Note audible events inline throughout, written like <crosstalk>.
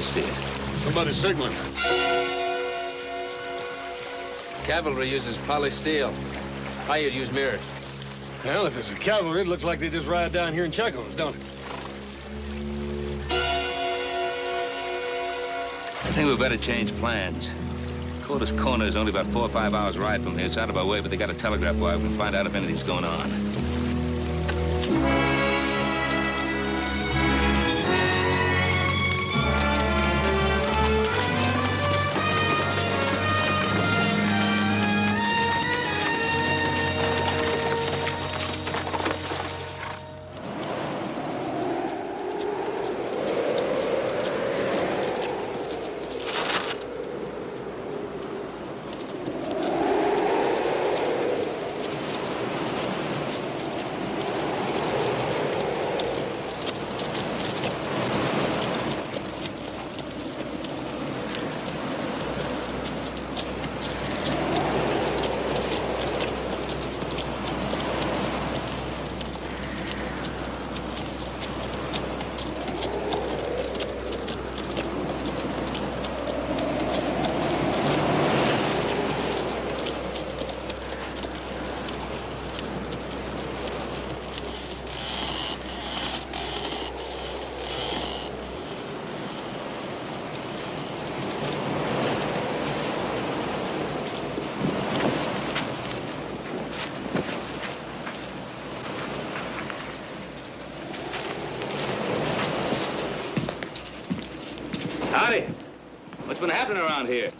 see I see it. Somebody's signaling. Cavalry uses polysteel. Hired use mirrors. Well, if it's a cavalry, it looks like they just ride down here and check on us, don't it? I think we better change plans. Coulter's Corner is only about four or five hours ride from here. It's out of our way, but they got a telegraph wire. We can find out if anything's going on. What's been happening around here?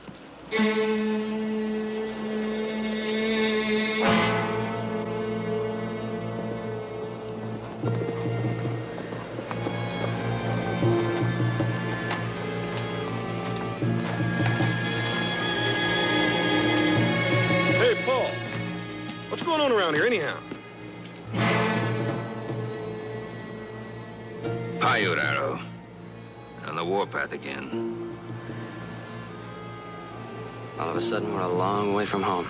From home.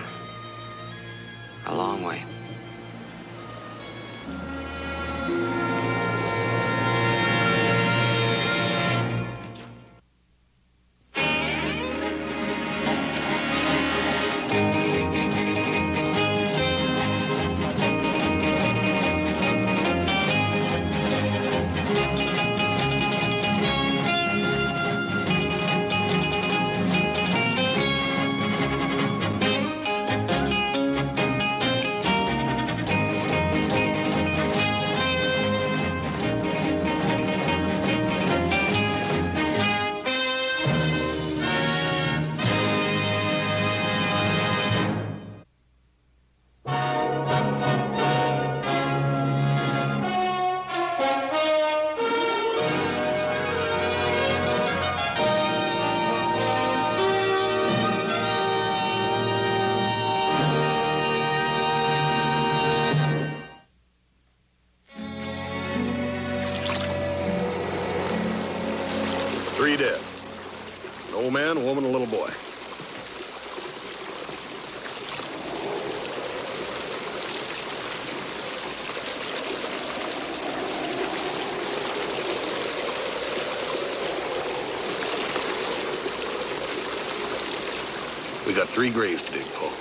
Three graves to dig, Paul.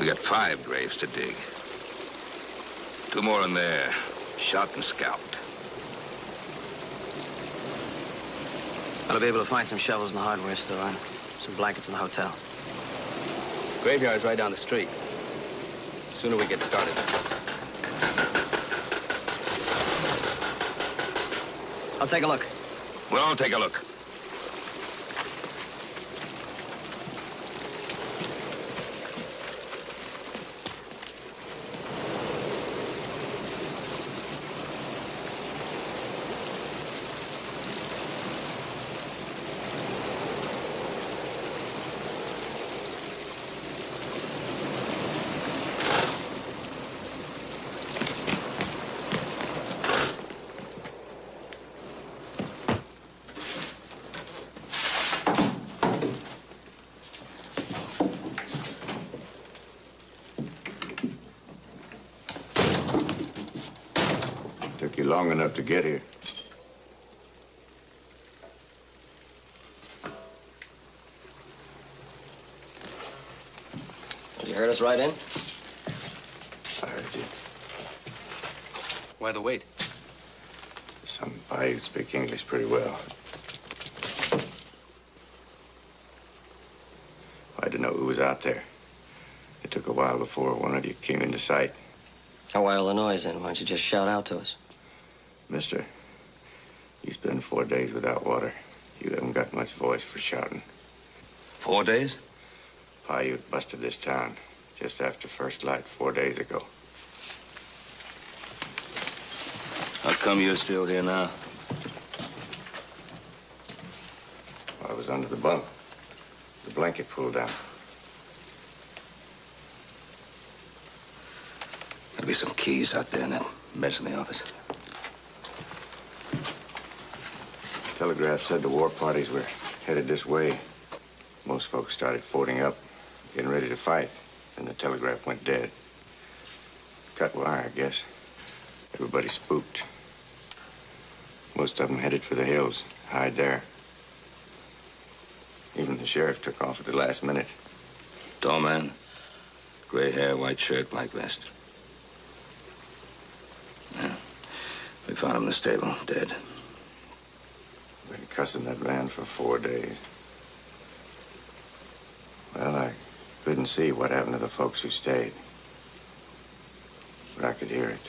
We got five graves to dig. Two more in there, shot and scalped. I'll be able to find some shovels in the hardware store and some blankets in the hotel. The Graveyard's right down the street. Sooner we get started. I'll take a look. We'll all take a look. have to get here. You hear us right in? I heard you. Why the wait? Some Paiute speak English pretty well. I didn't know who was out there. It took a while before one of you came into sight. Why all the noise then? Why don't you just shout out to us? Mister, you spend four days without water. You haven't got much voice for shouting. Four days? Paiute busted this town just after first light four days ago. How come you're still here now? I was under the bunk. The blanket pulled down. There'll be some keys out there in that mess in the office. Telegraph said the war parties were headed this way. Most folks started floating up, getting ready to fight, and the telegraph went dead. Cut wire, I guess. Everybody spooked. Most of them headed for the hills, hide there. Even the sheriff took off at the last minute. Tall man, gray hair, white shirt, black vest. Yeah. We found him in the stable, dead. Been cussing that man for four days. Well, I couldn't see what happened to the folks who stayed. But I could hear it.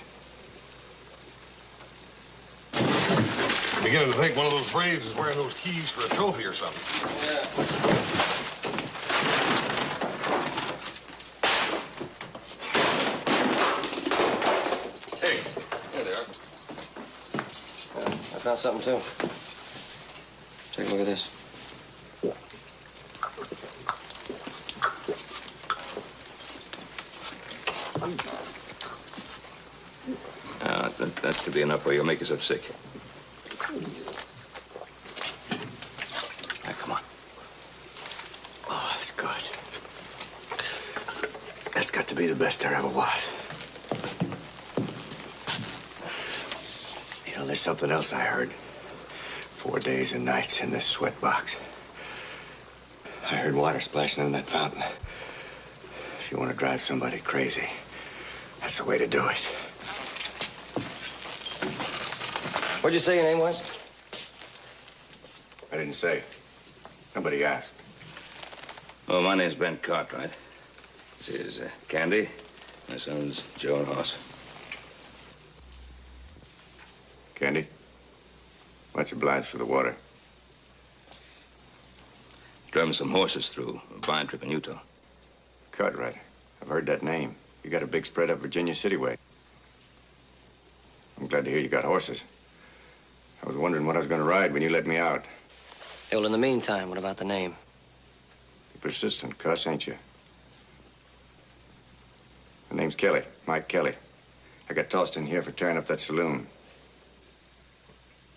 Beginning to think one of those braves is wearing those keys for a trophy or something. Hey, there they are. I found something too. Take a look at this. Uh, that, that could be enough or you'll make yourself sick. Now, come on. Oh, that's good. That's got to be the best there ever was. You know, there's something else I heard. Four days and nights in this sweat box. I heard water splashing in that fountain. If you want to drive somebody crazy, that's the way to do it. What'd you say your name was? I didn't say. Nobody asked. Oh, my name's Ben Cartwright. This is uh, Candy. My son's Joe and Hoss. Candy? What's your blinds for the water? Driving some horses through a vine trip in Utah. Cartwright. I've heard that name. You got a big spread up Virginia City way. I'm glad to hear you got horses. I was wondering what I was going to ride when you let me out. Hey, well, in the meantime, what about the name? You persistent cuss, ain't you? My name's Kelly, Mike Kelly. I got tossed in here for tearing up that saloon.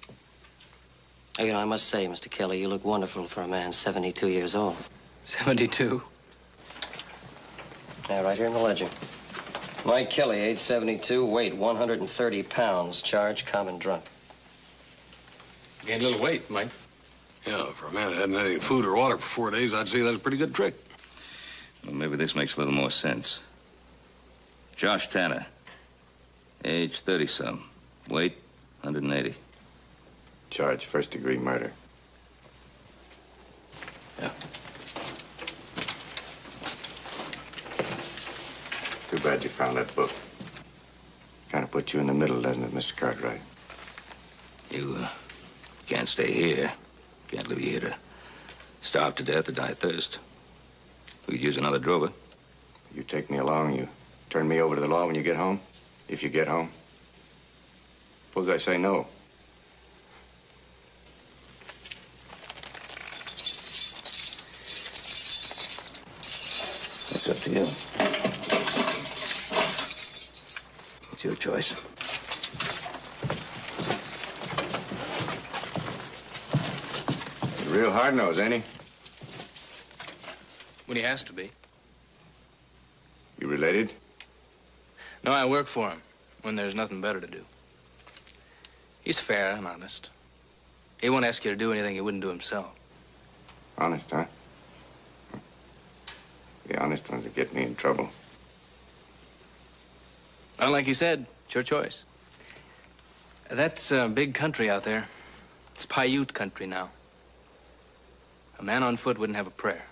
Oh, you know, I must say, Mr. Kelly, you look wonderful for a man 72 years old. 72. Yeah, right here in the ledger. Mike Kelly, age 72, weight 130 pounds, charge common drunk. Gained a little weight, Mike. Yeah, for a man that hadn't had any food or water for four days, I'd say that's a pretty good trick. Well, maybe this makes a little more sense. Josh Tanner, age 30 some, weight 180. Charge first degree murder. Yeah. Too bad you found that book. Kind of put you in the middle, doesn't it, Mr. Cartwright? You uh, can't stay here. Can't leave you here to starve to death or die of thirst. We could use another drover. You take me along, you turn me over to the law when you get home? If you get home? Suppose I say no. It's up to you. It's your choice. He's real hard nosed, ain't he? When he has to be. You related? No, I work for him when there's nothing better to do. He's fair and honest. He won't ask you to do anything he wouldn't do himself. Honest, huh? Ones that get me in trouble. Well, like you said, it's your choice. That's a big country out there. It's Paiute country now. A man on foot wouldn't have a prayer.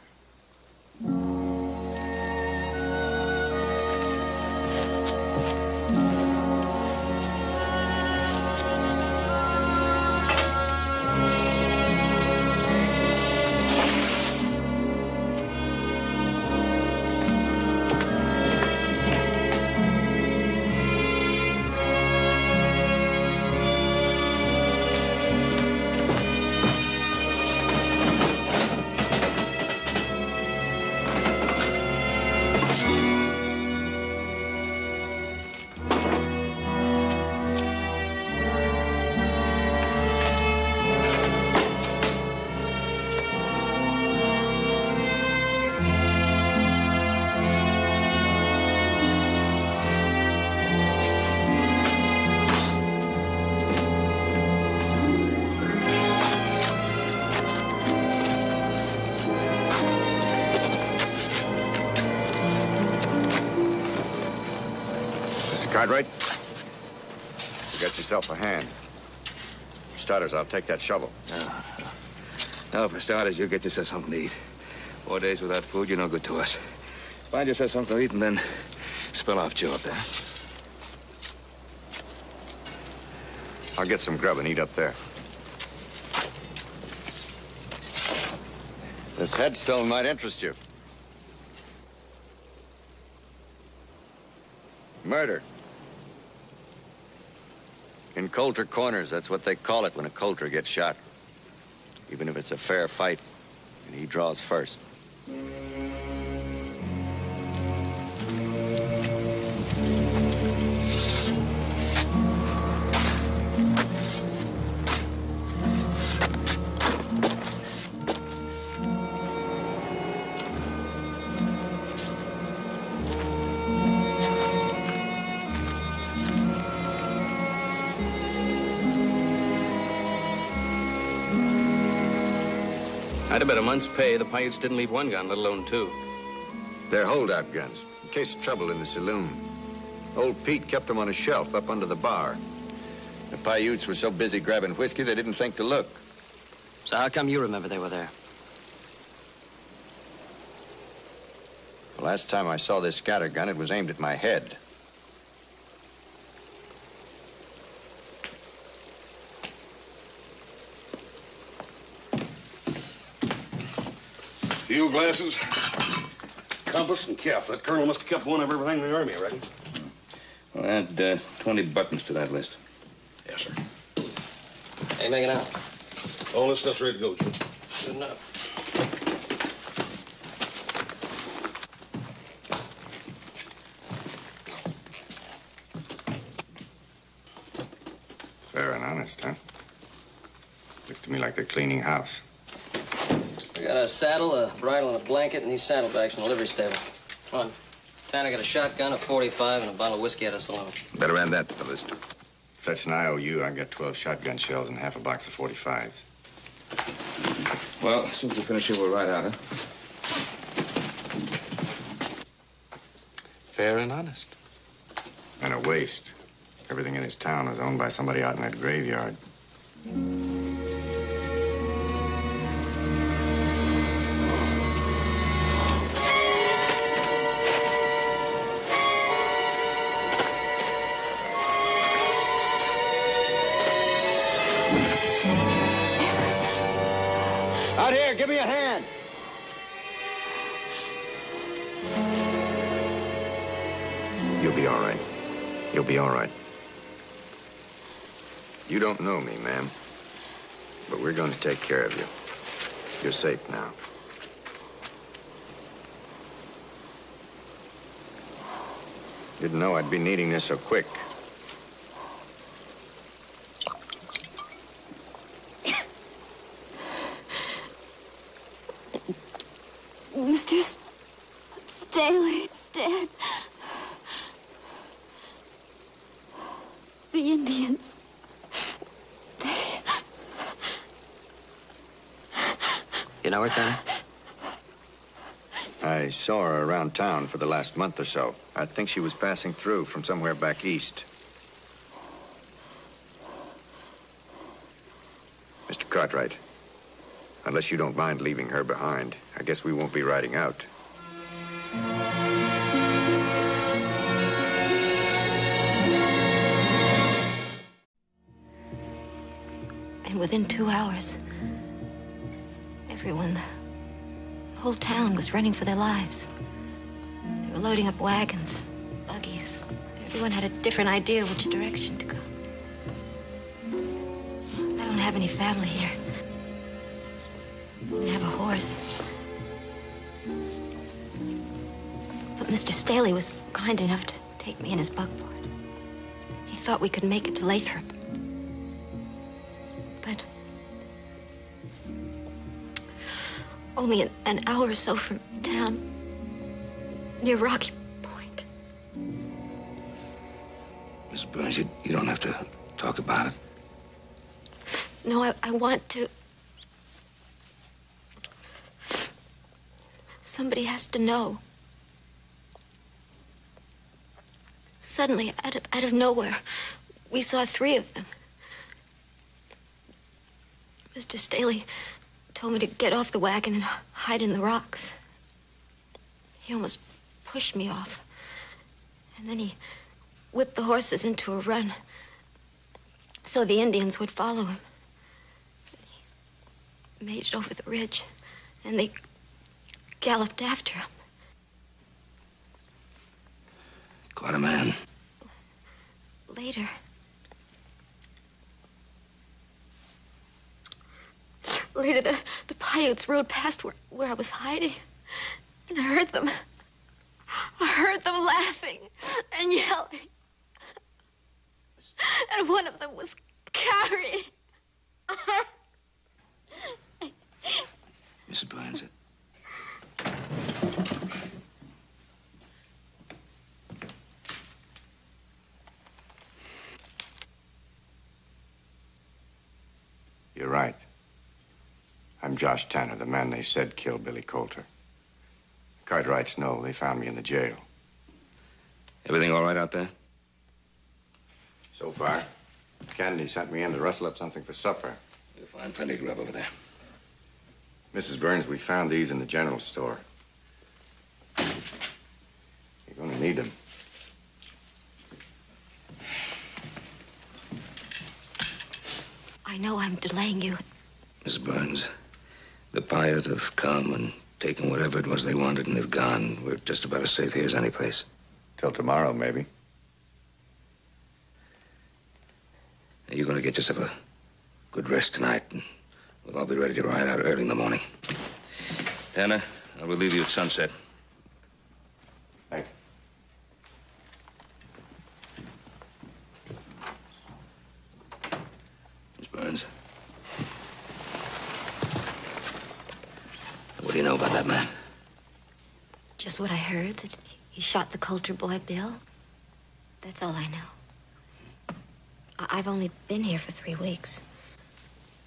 You yourself a hand. For starters, I'll take that shovel. Now, for starters, you get yourself something to eat. Four days without food, you're no good to us. Find yourself something to eat and then spill off Joe up there. I'll get some grub and eat up there. This headstone might interest you. Murder. In Coulter Corners, that's what they call it when a Coulter gets shot. Even if it's a fair fight, and he draws first. A month's pay the Paiutes didn't leave one gun, let alone two. They're holdout guns, in case of trouble in the saloon. Old Pete kept them on a shelf up under the bar. The Paiutes were so busy grabbing whiskey they didn't think to look. So how come you remember they were there? The last time I saw this scatter gun, it was aimed at my head. Field glasses, compass, and calf. That colonel must have kept one of everything in the army, I reckon. Well, add uh, 20 buttons to that list. Yes, sir. Hey, make it out. All this stuff's ready to go, Jim. Good enough. Fair and honest, huh? Looks to me like they're cleaning house. We got a saddle, a bridle, and a blanket, and these saddlebags from the livery stable. Come on. Tanner got a shotgun, a 45, and a bottle of whiskey at a saloon. Better add that to the list. Fetch an IOU. I got 12 shotgun shells and half a box of 45s. Well, as soon as we finish here, we'll ride out, huh? Fair and honest. And a waste. Everything in this town is owned by somebody out in that graveyard. Know me, ma'am. But we're going to take care of you. You're safe now. Didn't know I'd be needing this so quick. Mr. S- Staley is dead. The Indians. You know her, Tanner? I saw her around town for the last month or so. I think she was passing through from somewhere back east. Mr. Cartwright, unless you don't mind leaving her behind, I guess we won't be riding out. And within two hours, everyone, whole town was running for their lives. They were loading up wagons, buggies. Everyone had a different idea which direction to go. I don't have any family here. I have a horse. But Mr. Staley was kind enough to take me in his buckboard. He thought we could make it to Lathrop. But only an, an hour or so from town, near Rocky Point. Miss Burns, you, you don't have to talk about it. No, I, I want to. Somebody has to know. Suddenly, out of, out of nowhere, we saw three of them. Mr. Staley told me to get off the wagon and hide in the rocks. He almost pushed me off. And then he whipped the horses into a run so the Indians would follow him. He made it over the ridge, and they galloped after him. Quite a man. Later, later, the, the Paiutes rode past where, where I was hiding, and I heard them. I heard them laughing and yelling. And one of them was Carrie. Mrs. Burns, it- You're right. I'm Josh Tanner, the man they said killed Billy Coulter. Cartwrights know they found me in the jail. everything all right out there? So far, Candy sent me in to rustle up something for supper. You'll find plenty of grub over there. Mrs. Burns, we found these in the general store. You're going to need them. I know I'm delaying you. Miss Burns, the Paiute have come and taken whatever it was they wanted, and they've gone. We're just about as safe here as any place. Till tomorrow, maybe. You're going to get yourself a good rest tonight, and we'll all be ready to ride out early in the morning. Tanner, I will leave you at sunset. Thank Miss Burns. What do you know about that man? Just what I heard that he shot the Coulter boy, Bill. That's all I know. I- I've only been here for three weeks.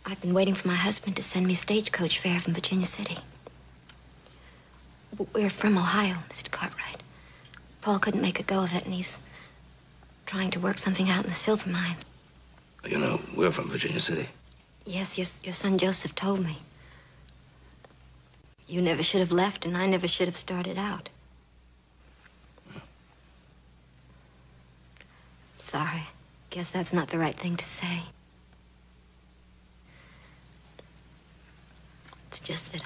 I've been waiting for my husband to send me stagecoach fare from Virginia City. We're from Ohio, Mr. Cartwright. Paul couldn't make a go of it, and he's trying to work something out in the silver mine. You know, we're from Virginia City. Yes, your, your son Joseph told me. You never should have left, and I never should have started out. Sorry. Guess that's not the right thing to say. It's just that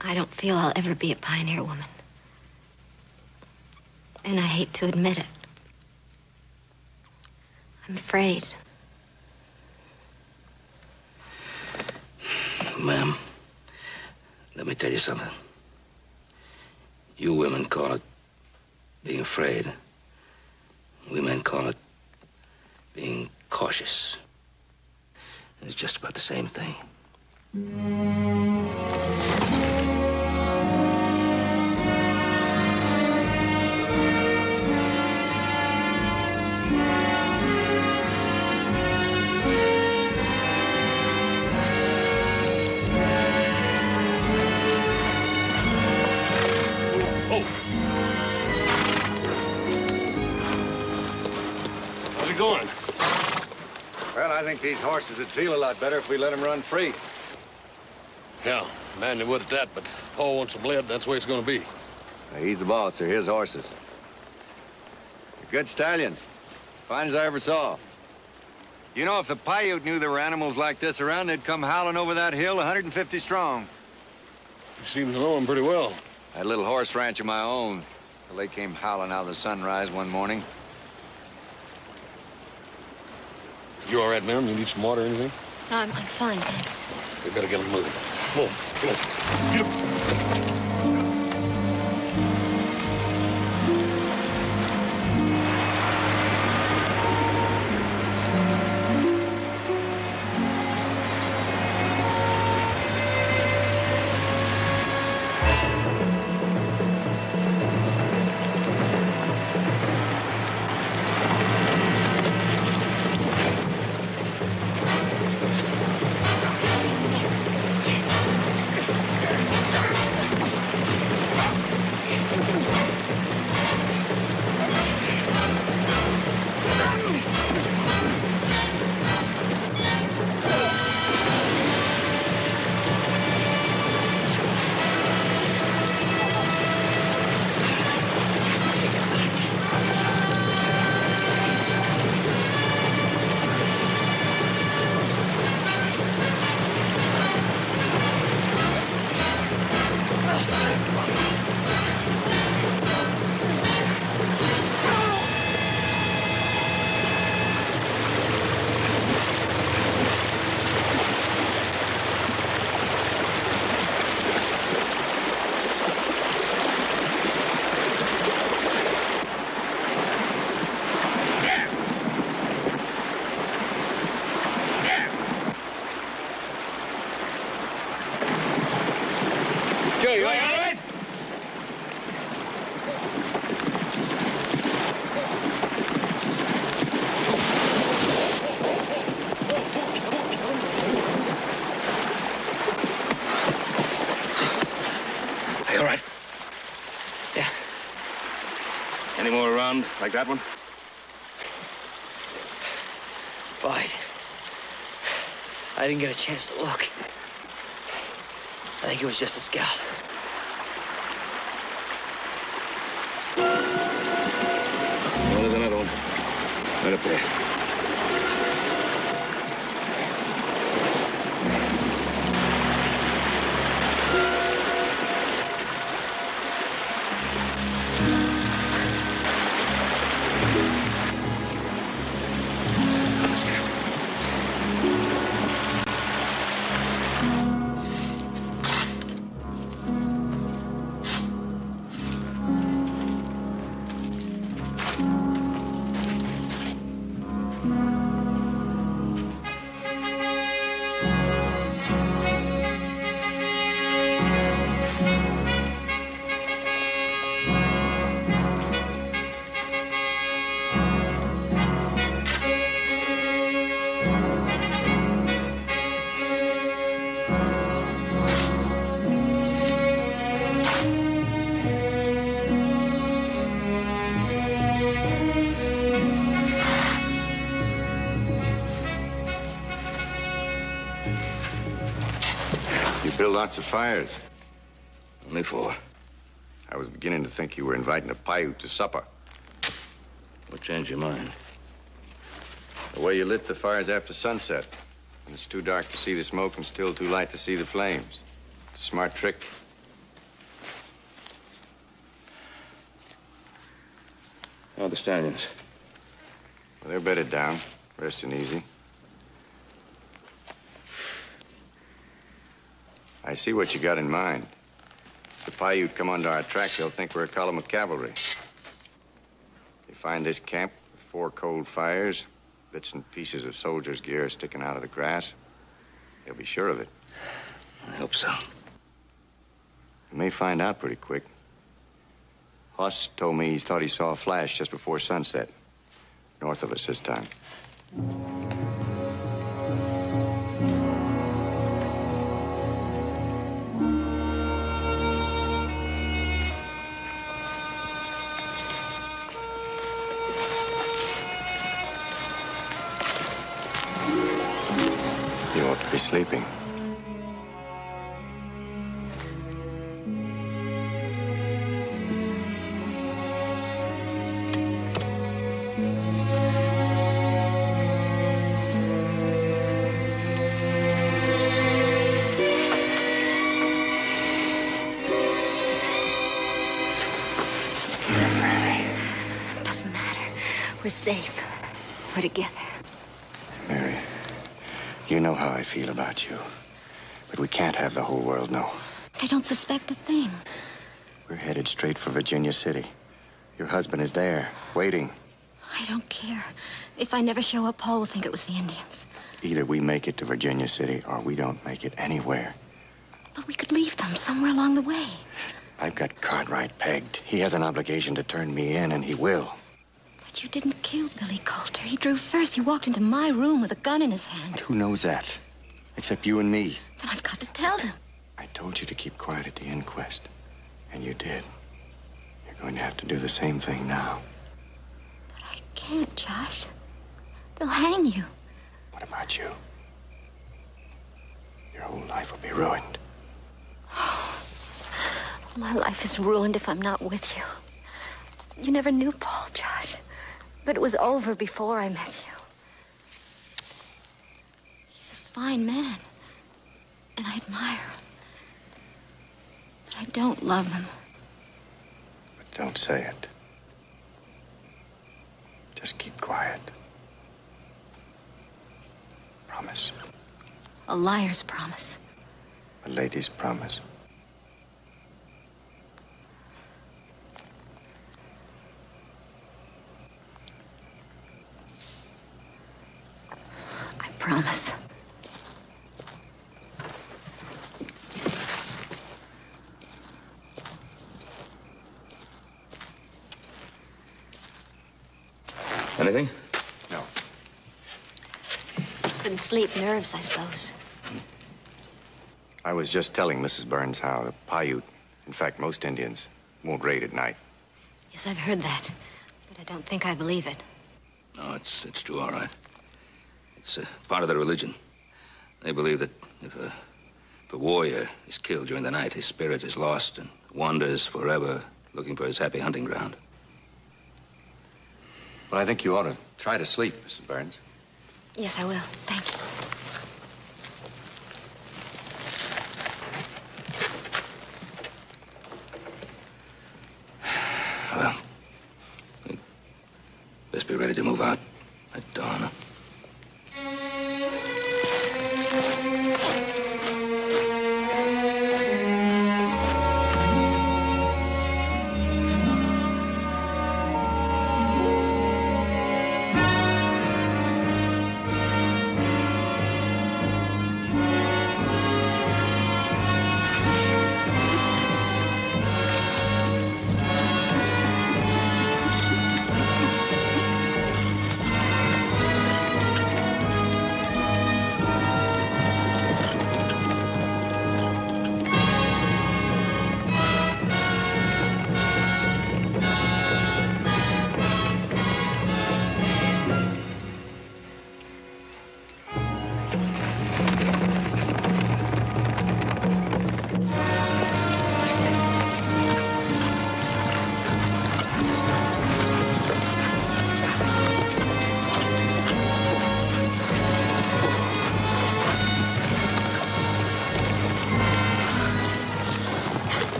I don't feel I'll ever be a pioneer woman. And I hate to admit it. I'm afraid. Ma'am, let me tell you something. You women call it being afraid. We men call it being cautious. It's just about the same thing. Well, I think these horses would feel a lot better if we let them run free. Yeah, man, they would at that, but Pa wants them led. That's the way it's gonna be. Now, he's the boss. They're his horses. They're good stallions. Fine as I ever saw. You know, if the Paiute knew there were animals like this around, they'd come howling over that hill 150 strong. You seem to know him pretty well. I had a little horse ranch of my own till they came howling out of the sunrise one morning. You all right, ma'am? You need some water or anything? No, I'm, I'm fine, thanks. We better get them moving. Come on, come on. Get 'em. Like that one? Boyd. I didn't get a chance to look. I think it was just a scout. Oh, there's another one. Right up there. Lots of fires. Only four. I was beginning to think you were inviting a Paiute to supper. What changed your mind? The way you lit the fires after sunset. When it's too dark to see the smoke and still too light to see the flames. It's a smart trick. How are the stallions? Well, they're bedded down, resting easy. I see what you got in mind. If the Paiute come onto our track, they'll think we're a column of cavalry. They find this camp with four cold fires, bits and pieces of soldiers' gear sticking out of the grass. They'll be sure of it. I hope so. They may find out pretty quick. Hoss told me he thought he saw a flash just before sunset. North of us this time. Sleeping. Have the whole world know. They don't suspect a thing. We're headed straight for Virginia City. Your husband is there, waiting. I don't care. If I never show up, Paul will think it was the Indians. Either we make it to Virginia City or we don't make it anywhere. But we could leave them somewhere along the way. I've got Cartwright pegged. He has an obligation to turn me in, and he will. But you didn't kill Billy Coulter. He drew first. He walked into my room with a gun in his hand. Who knows that? Except you and me. Then I've got to tell them. I told you to keep quiet at the inquest, and you did. You're going to have to do the same thing now. But I can't, Josh. They'll hang you. What about you? Your whole life will be ruined. <sighs> My life is ruined if I'm not with you. You never knew Paul, Josh. But it was over before I met you. He's a fine man. And I admire him. But I don't love him. But don't say it. Just keep quiet. Promise. A liar's promise. A lady's promise. I promise. Anything? No. Couldn't sleep. Nerves, I suppose. I was just telling Mrs. Burns how the Paiute, in fact, most Indians, won't raid at night. Yes, I've heard that. But I don't think I believe it. No, it's it's true, all right. It's uh, part of their religion. They believe that if a, if a warrior is killed during the night, his spirit is lost and wanders forever looking for his happy hunting ground. Well, I think you ought to try to sleep, Mrs. Burns. Yes, I will. Thank you.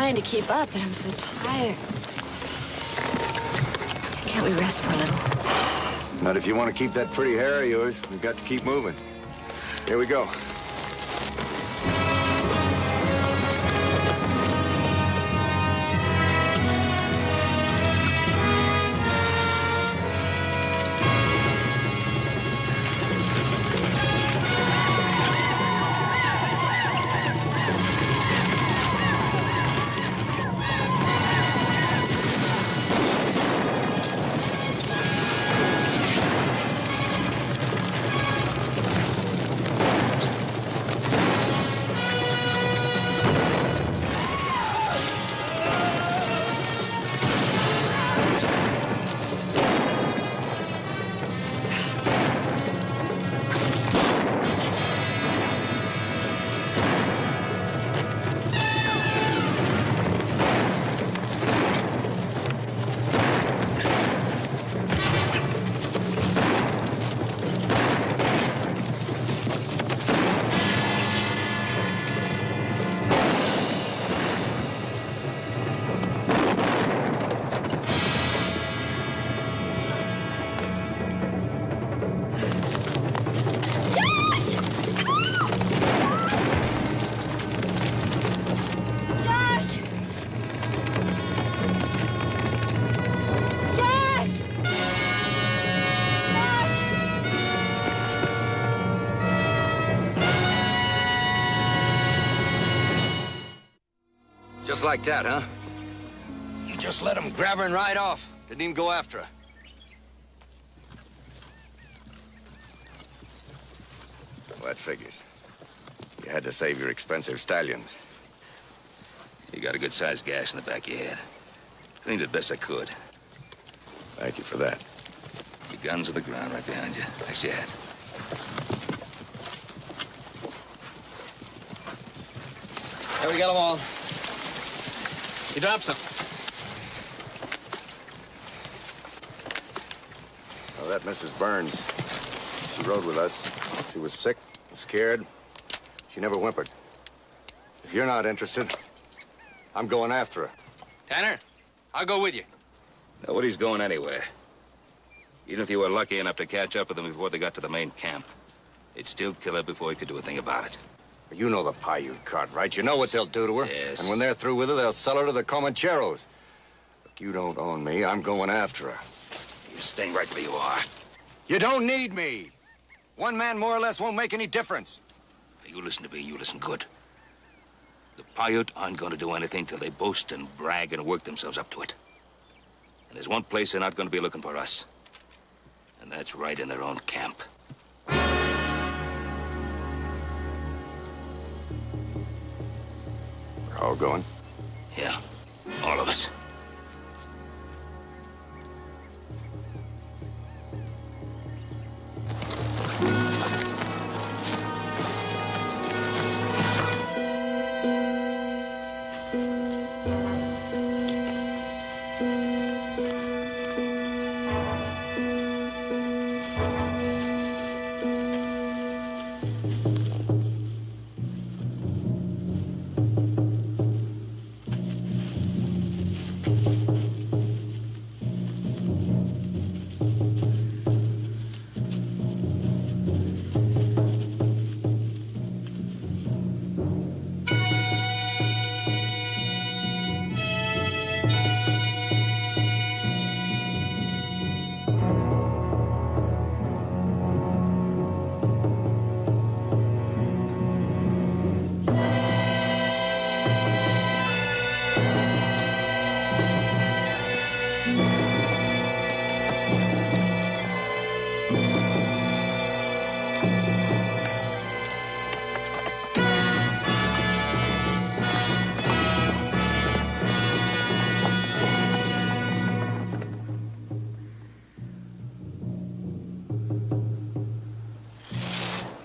Trying to keep up, but I'm so tired. Can't we rest for a little? Not if you want to keep that pretty hair of yours. We've got to keep moving. Here we go. Just like that, huh? You just let him grab her and ride off. Didn't even go after her. Well, that figures. You had to save your expensive stallions. You got a good sized gash in the back of your head. Cleaned it best I could. Thank you for that. Your guns to the ground right behind you. Next your hat. There we got them all. You dropped some. Well, that Mrs. Burns, she rode with us. She was sick, scared. She never whimpered. If you're not interested, I'm going after her. Tanner, I'll go with you. Nobody's going anywhere. Even if you were lucky enough to catch up with them before they got to the main camp, they'd still kill her before you could do a thing about it. You know the Paiute cart, right? You know what they'll do to her. Yes. And when they're through with her, they'll sell her to the Comancheros. Look, you don't own me. I'm going after her. You're staying right where you are. You don't need me. One man more or less won't make any difference. You listen to me, you listen good. The Paiute aren't going to do anything till they boast and brag and work themselves up to it. And there's one place they're not going to be looking for us. And that's right in their own camp. All going. Yeah,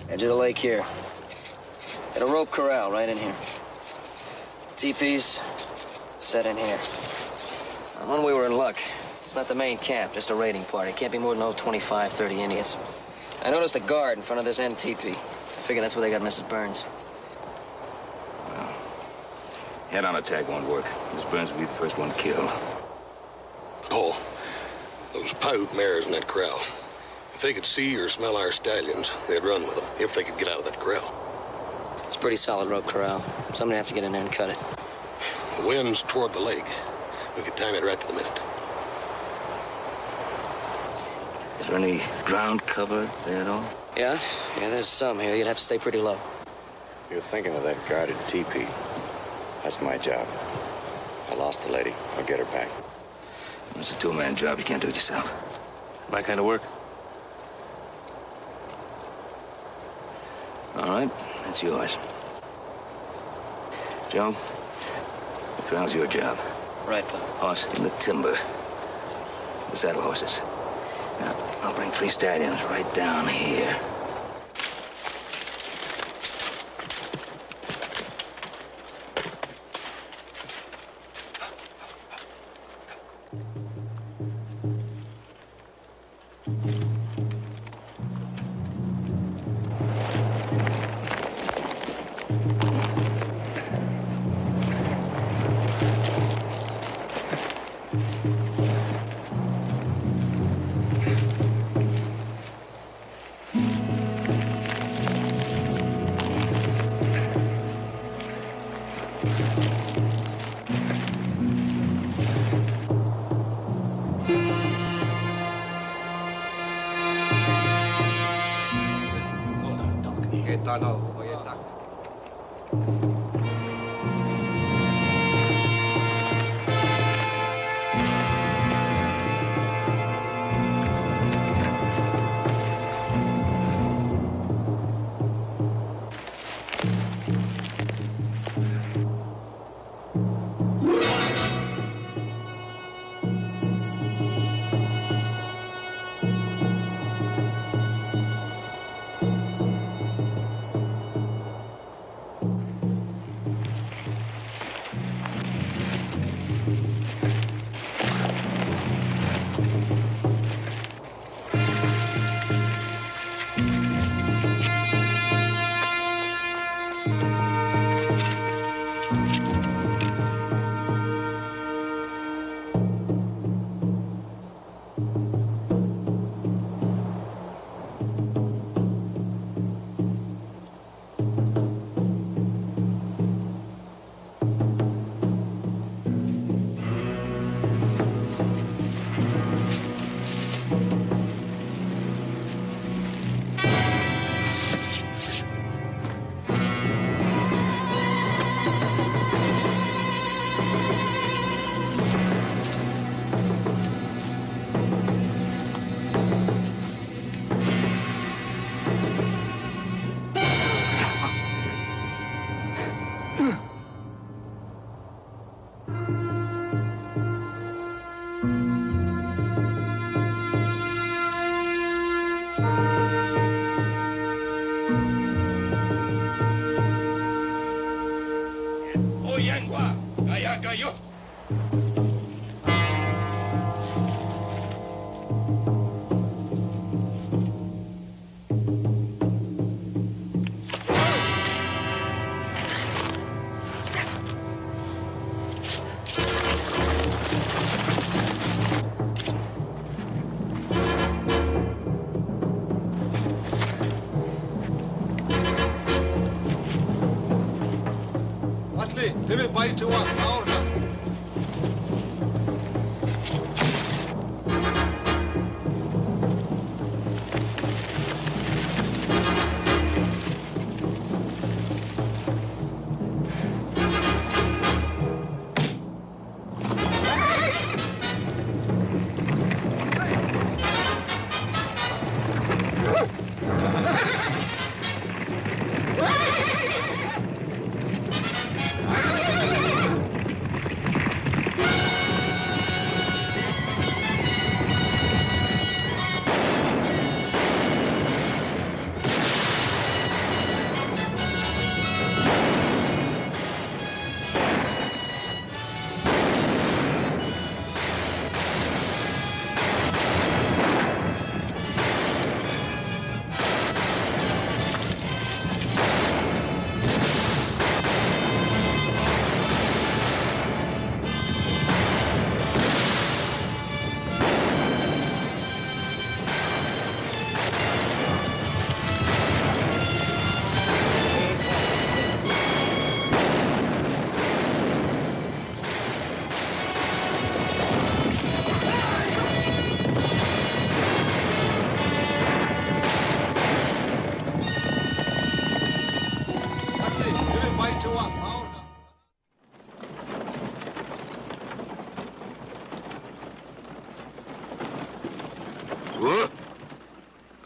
Edge of the lake here. Got a rope corral right in here. Teepees set in here. When we were in luck, it's not the main camp, just a raiding party. Can't be more than oh, 25, 30 Indians. I noticed a guard in front of this end teepee. I figure that's where they got Mrs. Burns. Head-on attack won't work. Mrs. Burns will be the first one killed. Paul, those Paiute mares in that corral. If they could see or smell our stallions, they'd run with them, if they could get out of that corral. It's a pretty solid rope corral. Somebody have to get in there and cut it. The wind's toward the lake. We could time it right to the minute. Is there any ground cover there at all? Yeah? Yeah, there's some here. You'd have to stay pretty low. You're thinking of that guarded teepee. That's my job. I lost the lady. I'll get her back. It's a two-man job. You can't do it yourself. My kind of work. All right, that's yours. Joe, the corral's your job. Right, Pop. Hoss in the timber. The saddle horses. Now, I'll bring three stallions right down here.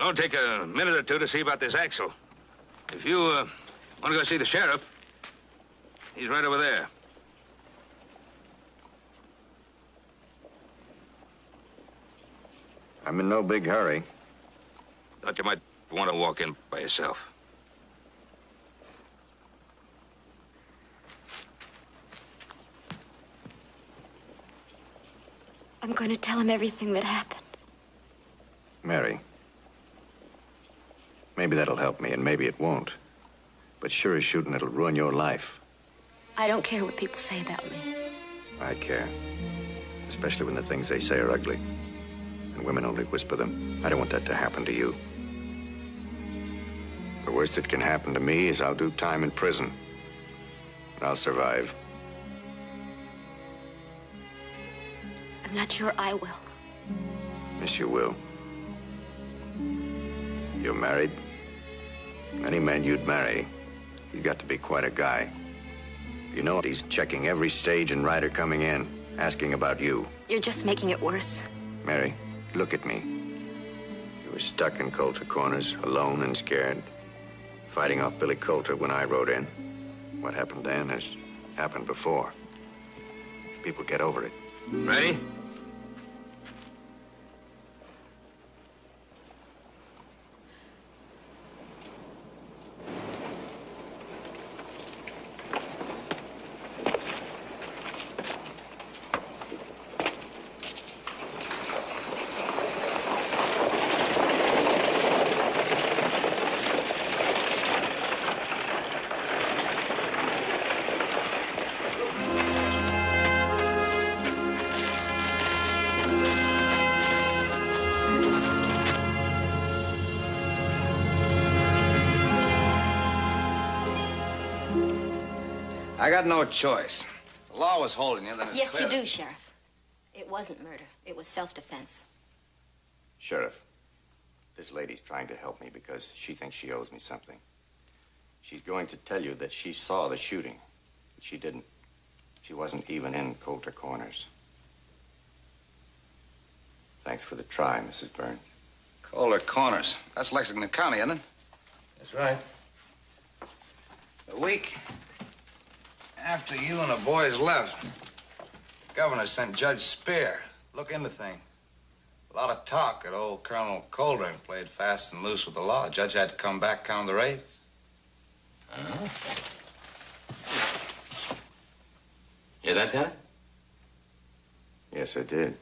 I'll take a minute or two to see about this axle. If you uh, want to go see the sheriff, he's right over there. I'm in no big hurry. Thought you might want to walk in by yourself. I'm going to tell him everything that happened. Mary. Maybe that'll help me, and maybe it won't. But sure as shooting, it'll ruin your life. I don't care what people say about me. I care. Especially when the things they say are ugly. And women only whisper them. I don't want that to happen to you. The worst that can happen to me is I'll do time in prison. And I'll survive. I'm not sure I will. Yes, you will. You're married. Any man you'd marry, he's got to be quite a guy. You know, he's checking every stage and rider coming in, asking about you. You're just making it worse. Mary, look at me. You were stuck in Coulter Corners, alone and scared, fighting off Billy Coulter when I rode in. What happened then has happened before. People get over it. Ready? I got no choice. The law was holding you, then it's Yes, you clear- do, Sheriff. It wasn't murder. It was self-defense. Sheriff, this lady's trying to help me because she thinks she owes me something. She's going to tell you that she saw the shooting, but she didn't. She wasn't even in Coulter Corners. Thanks for the try, Mrs. Burns. Coulter Corners. That's Lexington County, isn't it? That's right. A week after you and the boys left, the governor sent Judge Spear look into the thing. A lot of talk that old Colonel Coulter played fast and loose with the law. Judge had to come back count the raids. Hear that, Tanner? Yes, I did.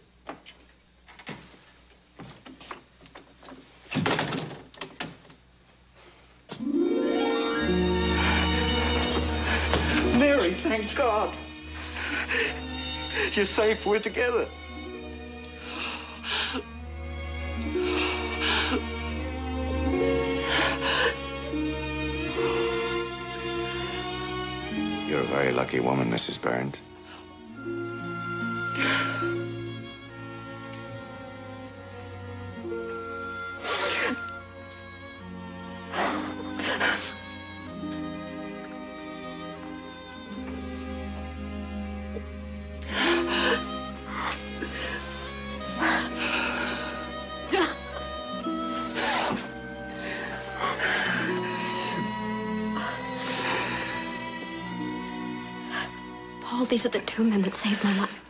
Thank God. You're safe. We're together. You're a very lucky woman, Mrs. Burns. Two men that saved my life.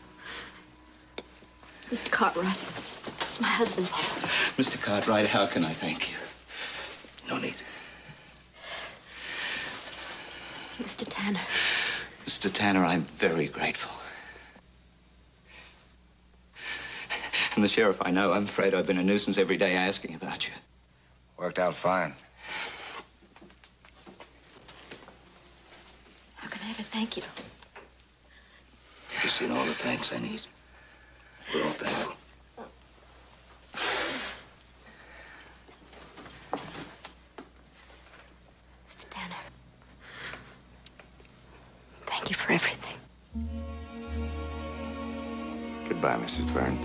Mr. Cartwright. This is my husband, Paul. Mr. Cartwright, how can I thank you? No need. Mr. Tanner. Mr. Tanner, I'm very grateful. And the sheriff, I know, I'm afraid I've been a nuisance every day asking about you. Worked out fine. How can I ever thank you? You've seen all the thanks I need. We're all thankful. Mr. Tanner. Thank you for everything. Goodbye, Mrs. Burns.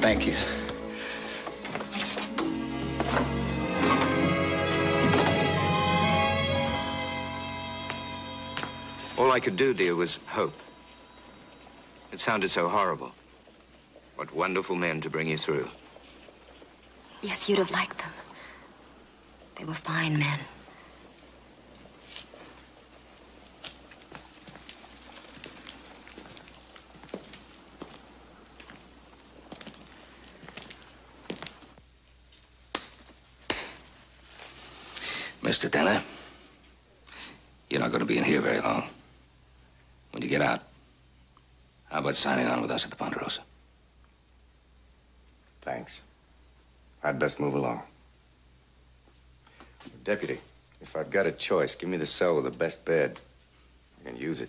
Thank you. I could do, dear, was hope. It sounded so horrible. What wonderful men to bring you through. Yes, you'd have liked them. They were fine men. Mr. Tanner, you're not going to be in here very long. When you get out, how about signing on with us at the Ponderosa? Thanks. I'd best move along. Deputy, if I've got a choice, give me the cell with the best bed. I can use it.